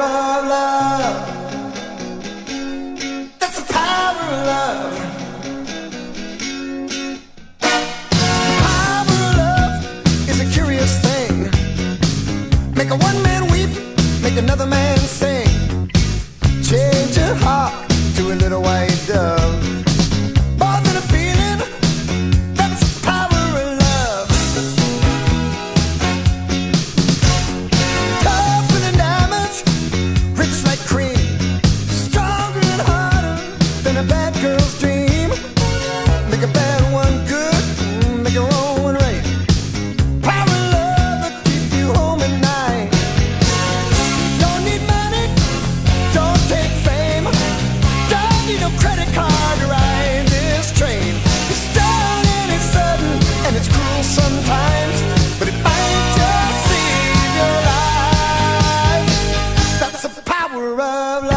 our life. Power love that keep you home at night. Don't need money, don't take fame. Don't need no credit card to ride this train. It's done it's sudden and it's cool sometimes. But if I just see your life, that's the power of